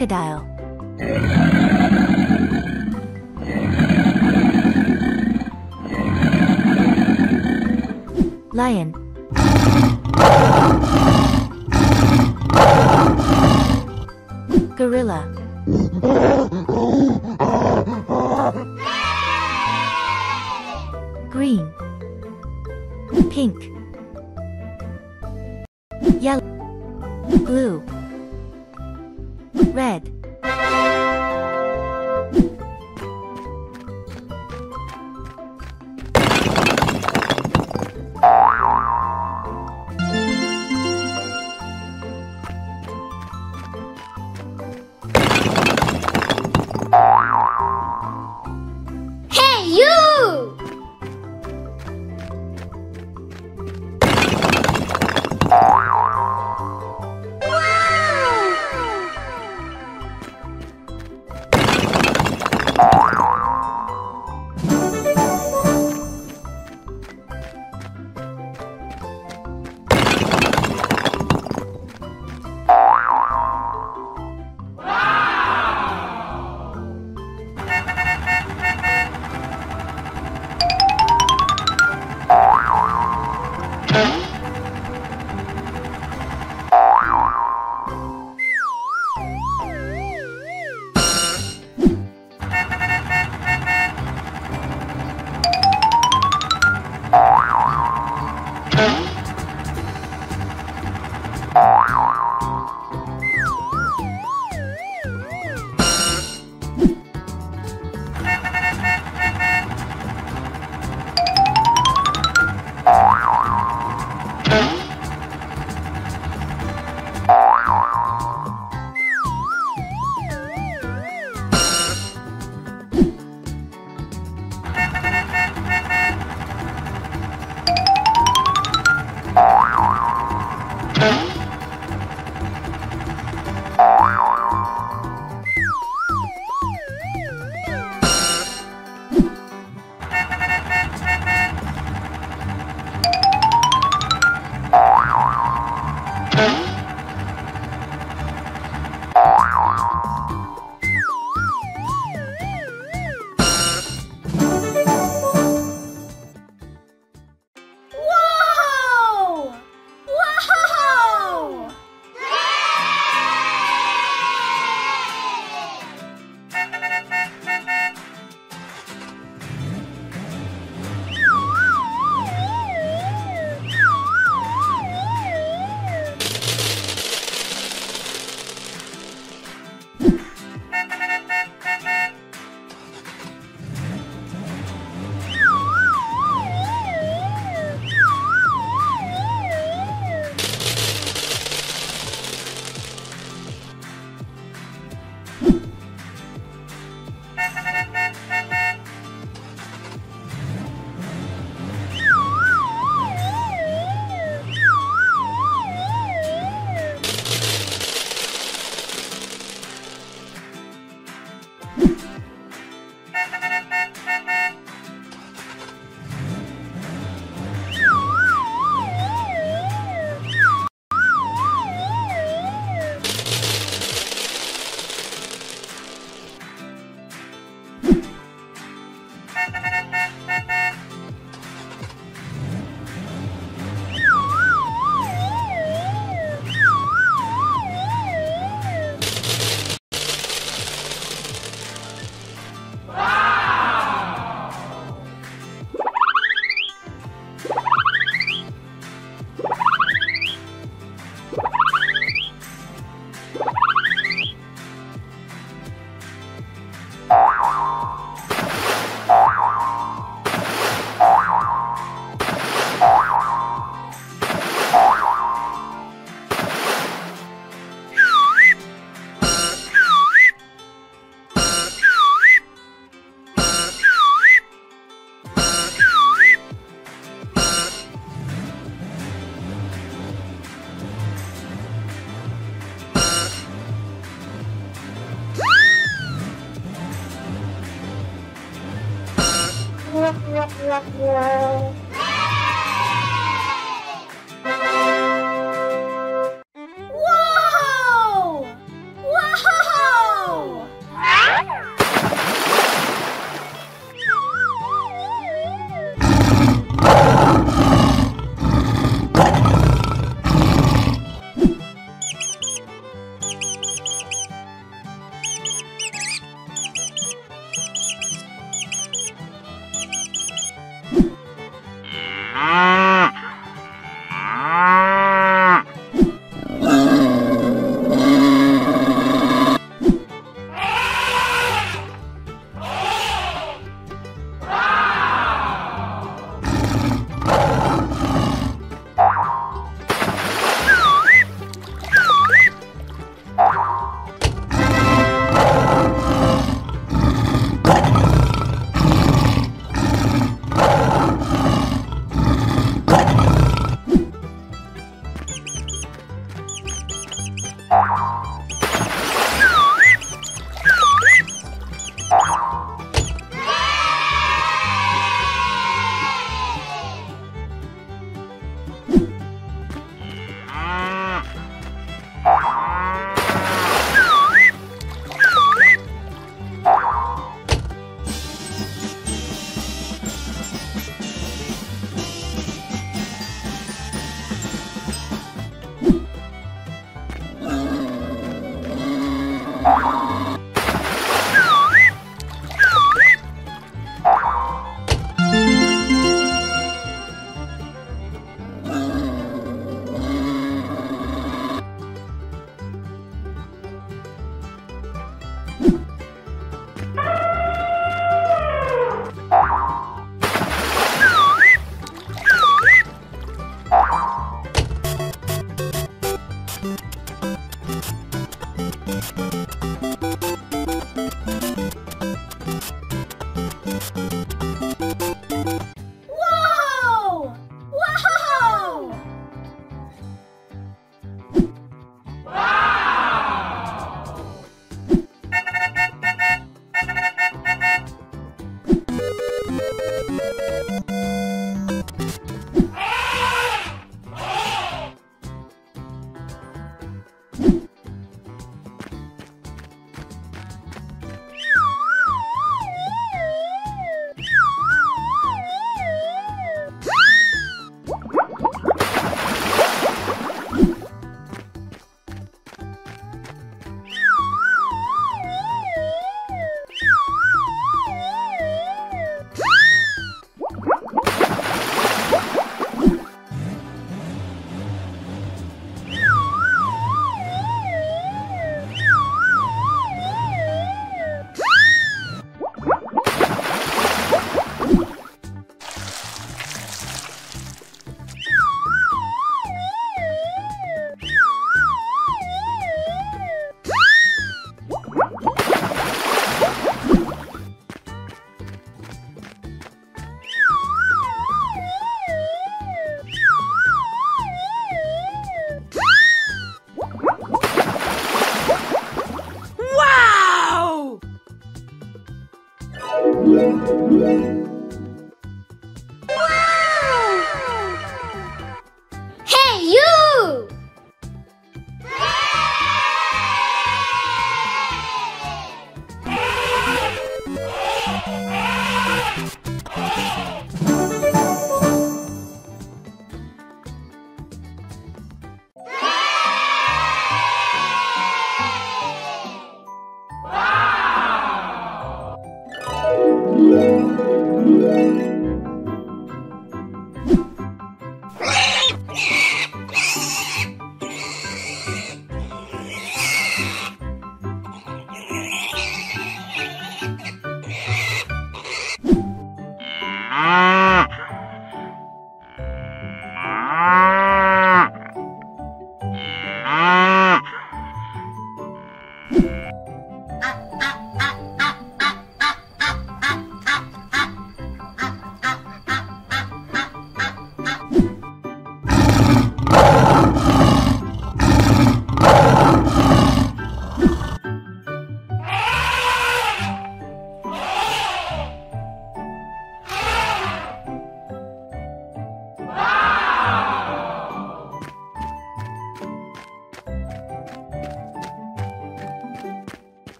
Crocodile. Lion. Gorilla. Green. Pink. Yellow. Blue Red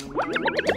Woo!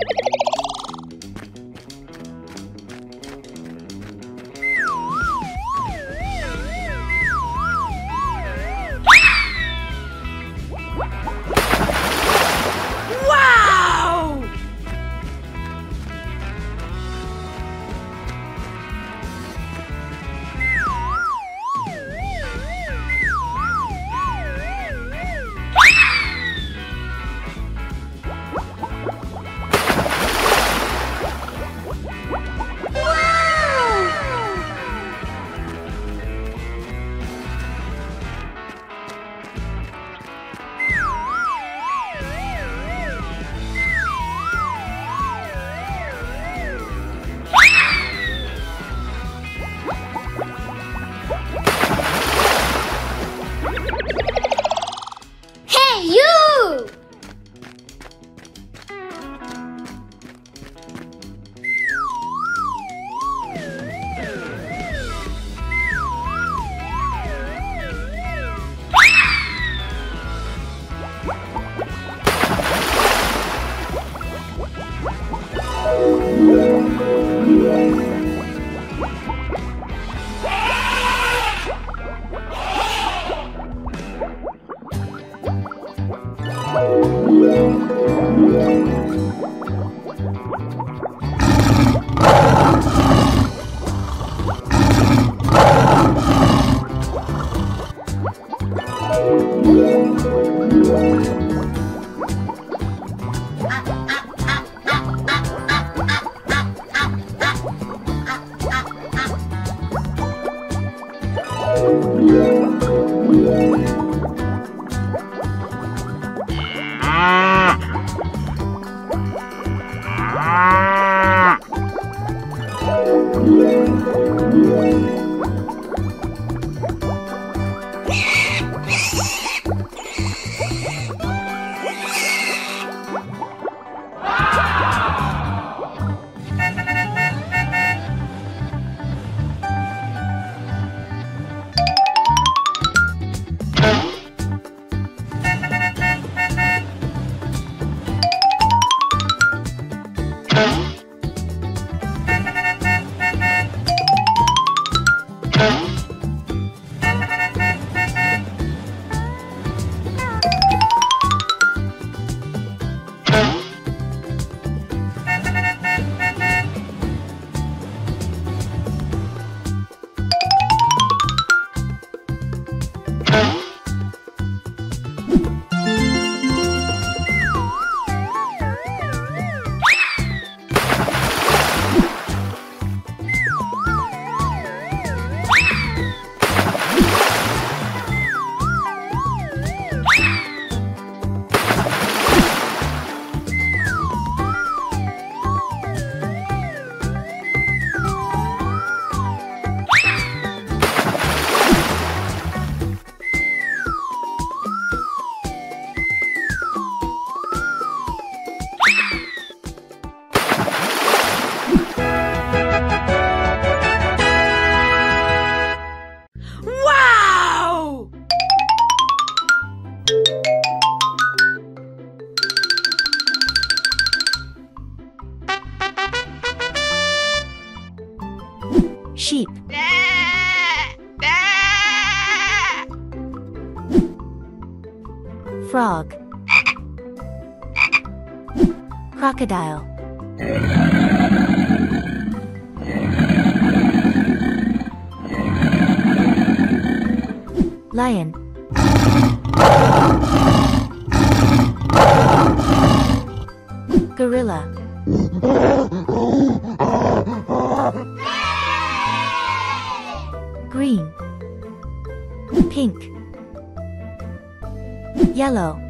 Crocodile. Lion. Gorilla. Green. Pink. Yellow.